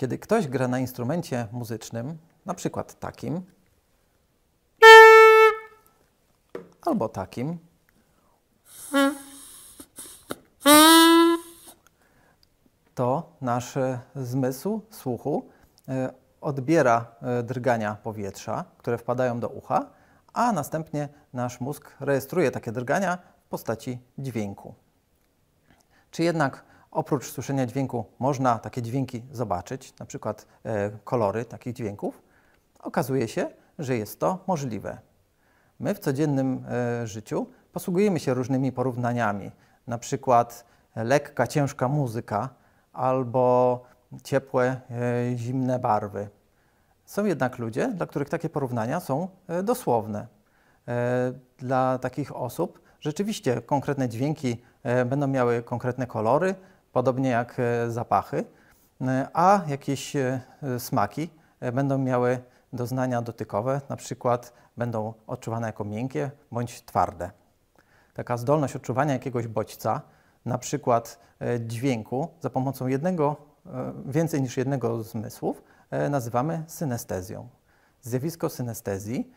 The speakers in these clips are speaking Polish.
Kiedy ktoś gra na instrumencie muzycznym, na przykład takim, albo takim, to nasz zmysł słuchu e, odbiera e, drgania powietrza, które wpadają do ucha, a następnie nasz mózg rejestruje takie drgania w postaci dźwięku. Czy jednak oprócz słyszenia dźwięku można takie dźwięki zobaczyć, na przykład kolory takich dźwięków? Okazuje się, że jest to możliwe. My w codziennym życiu posługujemy się różnymi porównaniami, na przykład lekka, ciężka muzyka albo ciepłe, e, zimne barwy. Są jednak ludzie, dla których takie porównania są e, dosłowne. E, dla takich osób rzeczywiście konkretne dźwięki będą miały konkretne kolory, podobnie jak zapachy, a jakieś smaki będą miały doznania dotykowe, na przykład będą odczuwane jako miękkie bądź twarde. Taka zdolność odczuwania jakiegoś bodźca na przykład e, dźwięku za pomocą jednego, e, więcej niż jednego zmysłów e, nazywamy synestezją. Zjawisko synestezji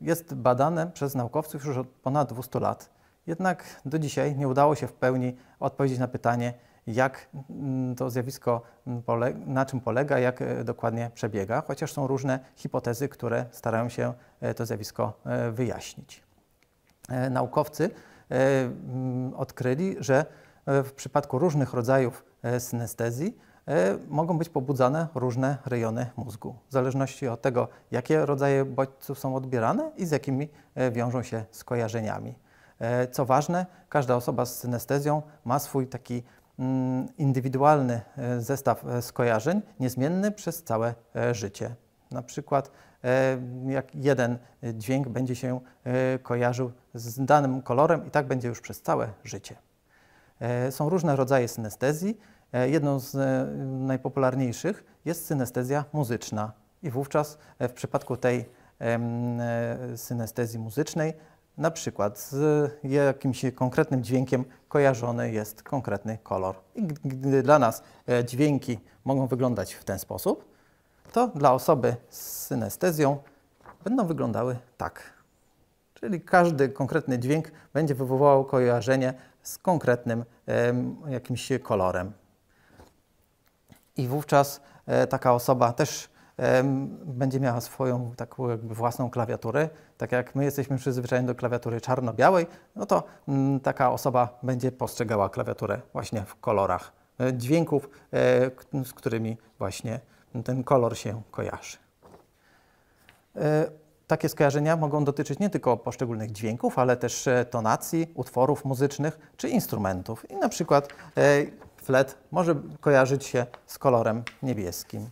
jest badane przez naukowców już od ponad 200 lat. Jednak do dzisiaj nie udało się w pełni odpowiedzieć na pytanie, jak mm, to zjawisko, mm, na czym polega, jak dokładnie przebiega, chociaż są różne hipotezy, które starają się to zjawisko wyjaśnić. Naukowcy E, mm, odkryli, że e, w przypadku różnych rodzajów e, synestezji mogą być pobudzane różne rejony mózgu, w zależności od tego, jakie rodzaje bodźców są odbierane i z jakimi wiążą się skojarzeniami. Co ważne, każda osoba z synestezją ma swój taki mm, indywidualny zestaw skojarzeń, niezmienny przez całe życie. Na przykład E, jak jeden dźwięk będzie się e, kojarzył z danym kolorem i tak będzie już przez całe życie. E, są różne rodzaje synestezji. Jedną z najpopularniejszych jest synestezja muzyczna i wówczas w przypadku tej synestezji muzycznej na przykład z jakimś konkretnym dźwiękiem kojarzony jest konkretny kolor. I gdy dla nas dźwięki mogą wyglądać w ten sposób, to dla osoby z synestezją będą wyglądały tak. Czyli każdy konkretny dźwięk będzie wywoływał kojarzenie z konkretnym jakimś kolorem. I wówczas e, taka osoba też będzie miała swoją taką jakby własną klawiaturę. Tak jak my jesteśmy przyzwyczajeni do klawiatury czarno-białej, no to m, taka osoba będzie postrzegała klawiaturę właśnie w kolorach e, dźwięków, e, z którymi właśnie ten kolor się kojarzy. E, takie skojarzenia mogą dotyczyć nie tylko poszczególnych dźwięków, ale też tonacji, utworów muzycznych czy instrumentów. I na przykład flet może kojarzyć się z kolorem niebieskim.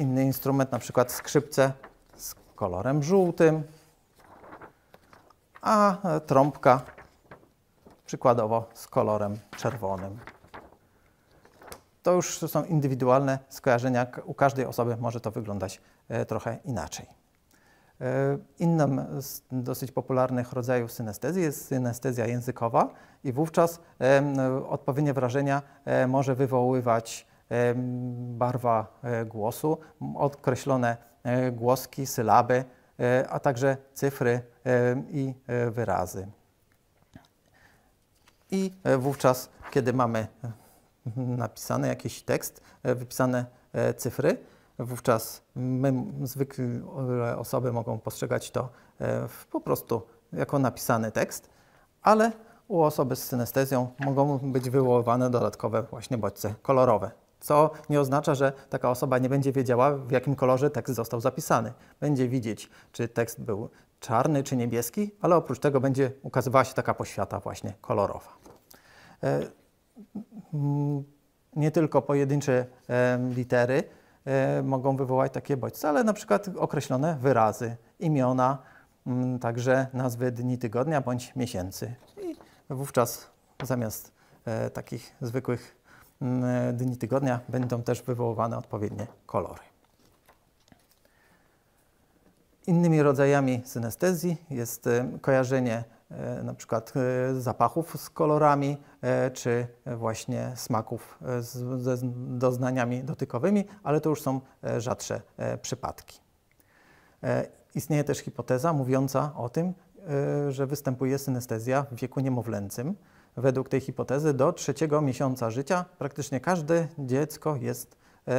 Inny instrument, na przykład skrzypce z kolorem żółtym, a trąbka przykładowo z kolorem czerwonym to już są indywidualne skojarzenia. U każdej osoby może to wyglądać e, trochę inaczej. E, innym z dosyć popularnych rodzajów synestezji jest synestezja językowa i wówczas odpowiednie wrażenia e, może wywoływać barwa głosu, określone głoski, sylaby, a także cyfry i wyrazy. I wówczas, kiedy mamy napisany jakiś tekst, e, wypisane e, cyfry, wówczas my, zwykłe osoby mogą postrzegać to e, po prostu jako napisany tekst, ale u osoby z synestezją mogą być wywoływane dodatkowe właśnie bodźce kolorowe, co nie oznacza, że taka osoba nie będzie wiedziała, w jakim kolorze tekst został zapisany. Będzie widzieć, czy tekst był czarny czy niebieski, ale oprócz tego będzie ukazywała się taka poświata właśnie kolorowa nie tylko pojedyncze litery mogą wywołać takie bodźce, ale na przykład określone wyrazy, imiona, także nazwy dni tygodnia bądź miesięcy. I wówczas zamiast e, takich zwykłych dni tygodnia będą też wywoływane odpowiednie kolory. Innymi rodzajami synestezji jest kojarzenie na przykład zapachów z kolorami, czy właśnie smaków z, ze doznaniami dotykowymi, ale to już są rzadsze przypadki. Istnieje też hipoteza mówiąca o tym, że występuje synestezja w wieku niemowlęcym. Według tej hipotezy do trzeciego miesiąca życia praktycznie każde dziecko jest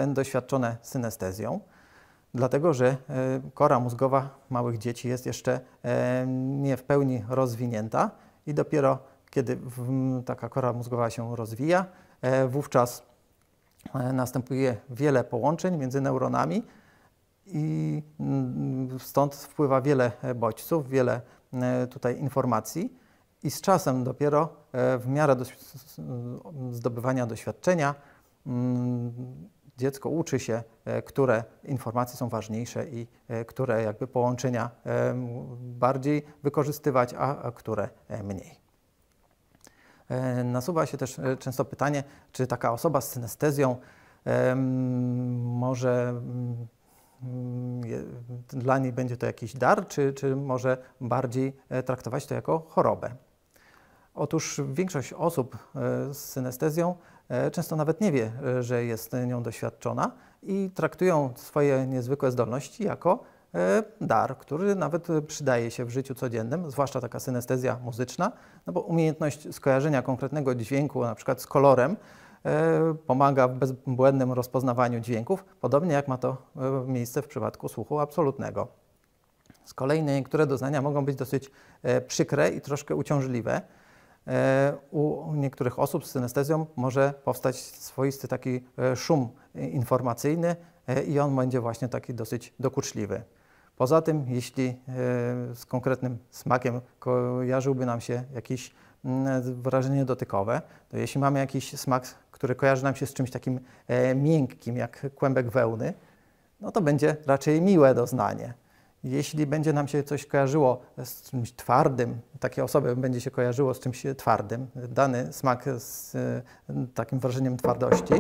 doświadczone synestezją dlatego że e, kora mózgowa małych dzieci jest jeszcze e, nie w pełni rozwinięta i dopiero kiedy taka kora mózgowa się rozwija, e, wówczas następuje wiele połączeń między neuronami i stąd wpływa wiele bodźców, wiele tutaj informacji i z czasem dopiero w miarę zdobywania doświadczenia mm, dziecko uczy się, e, które informacje są ważniejsze i e, które jakby połączenia e, bardziej wykorzystywać, a które mniej. Nasuwa się też często pytanie, czy taka osoba z synestezją może dla niej będzie to jakiś dar, czy, czy może bardziej traktować to jako chorobę. Otóż większość osób z synestezją E, często nawet nie wie, e, że jest nią doświadczona i traktują swoje niezwykłe zdolności jako e, dar, który nawet przydaje się w życiu codziennym, zwłaszcza taka synestezja muzyczna, no bo umiejętność skojarzenia konkretnego dźwięku, na przykład z kolorem, pomaga w bezbłędnym rozpoznawaniu dźwięków, podobnie jak ma to miejsce w przypadku słuchu absolutnego. Z kolei niektóre doznania mogą być dosyć przykre i troszkę uciążliwe. E, u niektórych osób z synestezją może powstać swoisty taki e, szum informacyjny e, i on będzie właśnie taki dosyć dokuczliwy. Poza tym, jeśli z konkretnym smakiem kojarzyłby nam się jakieś mm, wrażenie dotykowe, to jeśli mamy jakiś smak, który kojarzy nam się z czymś takim miękkim, jak kłębek wełny, no to będzie raczej miłe doznanie. Jeśli będzie nam się coś kojarzyło z czymś twardym, takie osoby będzie się kojarzyło z czymś twardym, dany smak z e, takim wrażeniem twardości,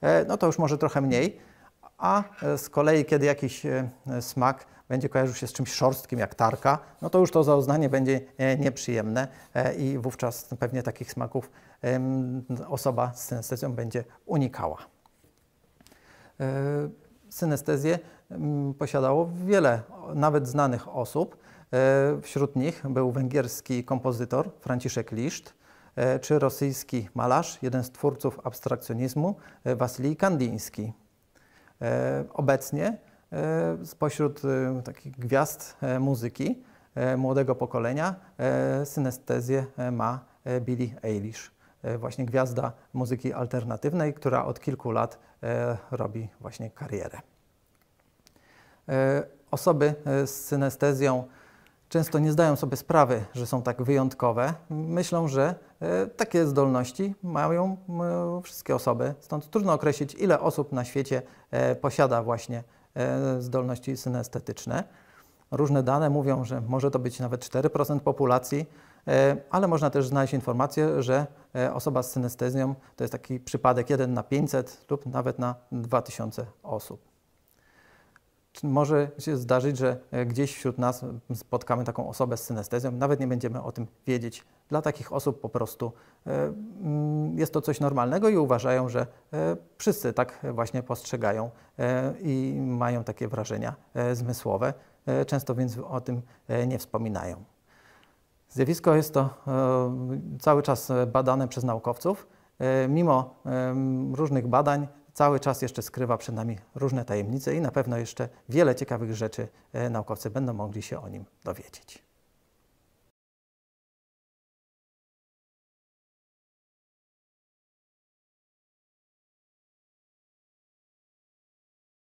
e, no to już może trochę mniej. A e, z kolei, kiedy jakiś smak będzie kojarzył się z czymś szorstkim, jak tarka, no to już to zaoznanie będzie nieprzyjemne i wówczas pewnie takich smaków osoba z synestezją będzie unikała. Synestezję posiadało wiele nawet znanych osób. E, wśród nich był węgierski kompozytor Franciszek Liszt, e, czy rosyjski malarz, jeden z twórców abstrakcjonizmu, e, Wasilij Kandiński. Obecnie spośród takich gwiazd muzyki młodego pokolenia synestezję ma Billie Eilish, właśnie gwiazda muzyki alternatywnej, która od kilku lat robi właśnie karierę. E, osoby e, z synestezją często nie zdają sobie sprawy, że są tak wyjątkowe. Myślą, że e, takie zdolności mają wszystkie osoby. Stąd trudno określić, ile osób na świecie posiada właśnie zdolności synestetyczne. Różne dane mówią, że może to być nawet 4% populacji, ale można też znaleźć informację, że osoba z synestezją to jest taki przypadek 1 na 500 lub nawet na 2000 osób może się zdarzyć, że e, gdzieś wśród nas spotkamy taką osobę z synestezją, nawet nie będziemy o tym wiedzieć. Dla takich osób po prostu e, jest to coś normalnego i uważają, że e, wszyscy tak właśnie postrzegają i mają takie wrażenia zmysłowe. Często więc o tym nie wspominają. Zjawisko jest to cały czas badane przez naukowców. Mimo różnych badań cały czas jeszcze skrywa przed nami różne tajemnice i na pewno jeszcze wiele ciekawych rzeczy e, naukowcy będą mogli się o nim dowiedzieć.